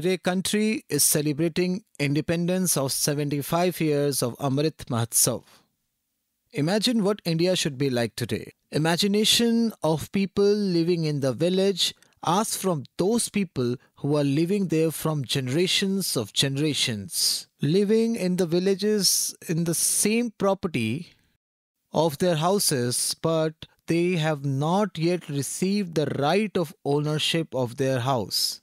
Today, country is celebrating independence of 75 years of Amrit Mahotsav. Imagine what India should be like today. Imagination of people living in the village ask from those people who are living there from generations of generations. Living in the villages in the same property of their houses, but they have not yet received the right of ownership of their house.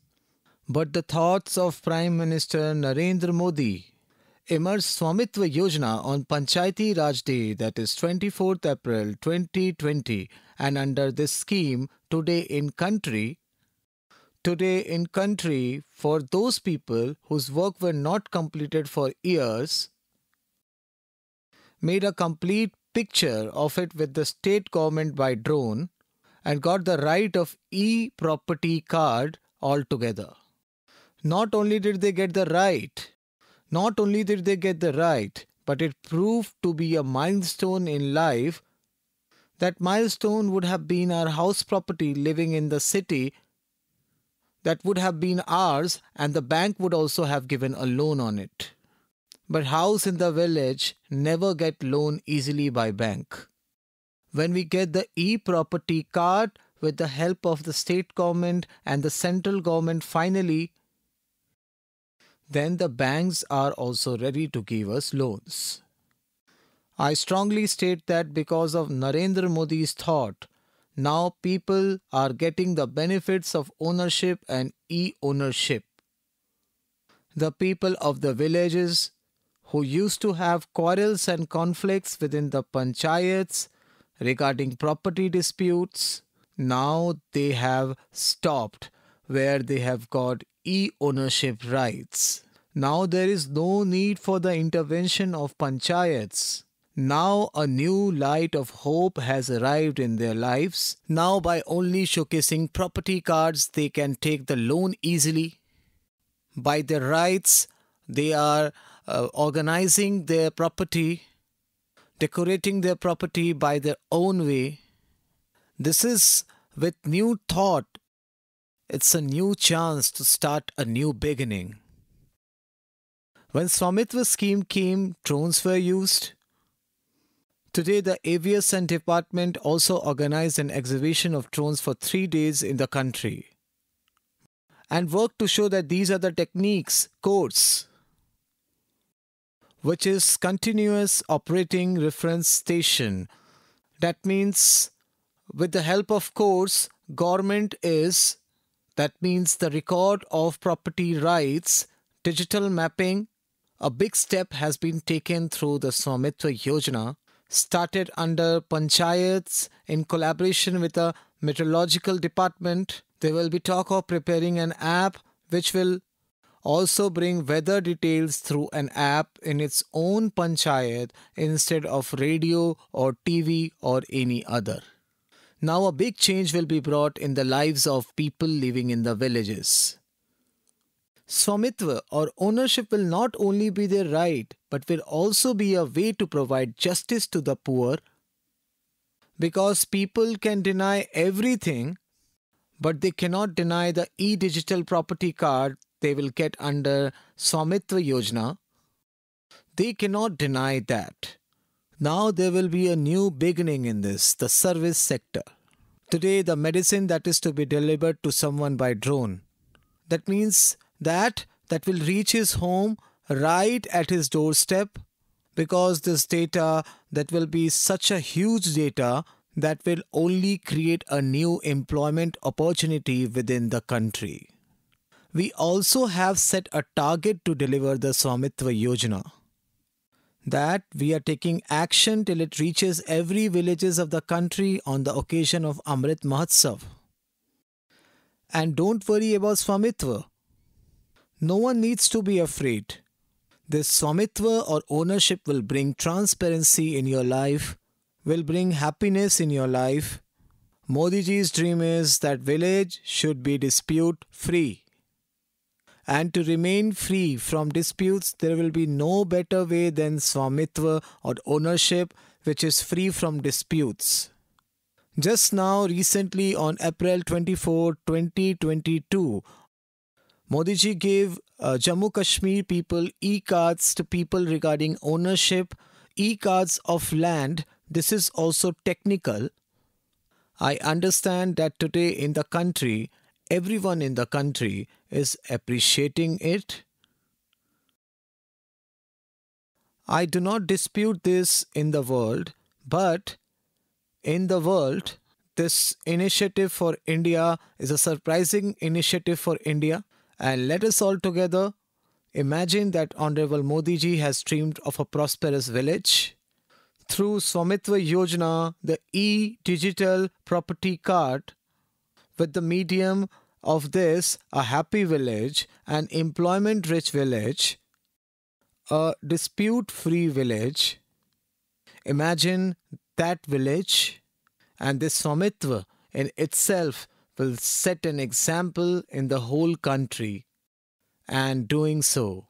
But the thoughts of Prime Minister Narendra Modi emerged Swamitva Yojana on Panchayati Raj Day, that is 24th April 2020, and under this scheme, today in country, today in country for those people whose work were not completed for years, made a complete picture of it with the state government by drone, and got the right of e-property card altogether. Not only did they get the right, not only did they get the right, but it proved to be a milestone in life. That milestone would have been our house property living in the city that would have been ours, and the bank would also have given a loan on it. But house in the village never get loan easily by bank. When we get the e-property card with the help of the state government and the central government finally then the banks are also ready to give us loans. I strongly state that because of Narendra Modi's thought, now people are getting the benefits of ownership and e ownership. The people of the villages who used to have quarrels and conflicts within the panchayats regarding property disputes, now they have stopped where they have got e ownership rights. Now there is no need for the intervention of panchayats. Now a new light of hope has arrived in their lives. Now, by only showcasing property cards, they can take the loan easily. By their rights, they are uh, organizing their property, decorating their property by their own way. This is with new thought it's a new chance to start a new beginning. When Swamitva scheme came, drones were used. Today, the aviation department also organized an exhibition of drones for three days in the country and worked to show that these are the techniques, CORS, which is continuous operating reference station. That means with the help of CORS, government is that means the record of property rights, digital mapping. A big step has been taken through the Swamitva Yojana, started under panchayats in collaboration with the meteorological department. There will be talk of preparing an app which will also bring weather details through an app in its own panchayat instead of radio or TV or any other. Now, a big change will be brought in the lives of people living in the villages. Swamitva or ownership will not only be their right, but will also be a way to provide justice to the poor. Because people can deny everything, but they cannot deny the e digital property card they will get under Swamitva Yojana. They cannot deny that. Now there will be a new beginning in this, the service sector. Today, the medicine that is to be delivered to someone by drone. That means that that will reach his home right at his doorstep because this data that will be such a huge data that will only create a new employment opportunity within the country. We also have set a target to deliver the Swamitva Yojana that we are taking action till it reaches every villages of the country on the occasion of Amrit Mahotsav. And don't worry about Swamitva. No one needs to be afraid. This Swamitva or ownership will bring transparency in your life, will bring happiness in your life. Modi ji's dream is that village should be dispute free and to remain free from disputes, there will be no better way than Swamitva or ownership, which is free from disputes. Just now, recently on April 24, 2022, Modi ji gave uh, Jammu Kashmir people e cards to people regarding ownership, e cards of land. This is also technical. I understand that today in the country, everyone in the country is appreciating it. I do not dispute this in the world, but in the world, this initiative for India is a surprising initiative for India. And let us all together imagine that Honorable Modi ji has dreamed of a prosperous village. Through Swamitva Yojana, the e digital property card, with the medium of this, a happy village, an employment rich village, a dispute free village. Imagine that village and this Swamitva in itself will set an example in the whole country. And doing so,